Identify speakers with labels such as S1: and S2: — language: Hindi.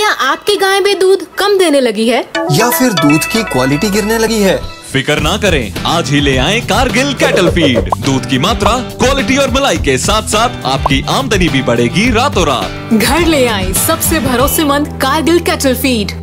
S1: क्या आपकी गाय भी दूध कम देने लगी है?
S2: या फिर दूध की क्वालिटी गिरने लगी है?
S3: फिकर ना करें आज ही ले आए कारगिल कैटल फ़ीड दूध की मात्रा क्वालिटी और मलाई के साथ साथ आपकी आमदनी भी बढ़ेगी रातों रात।
S1: घर ले आए सबसे भरोसेमंद कारगिल कैटल फ़ीड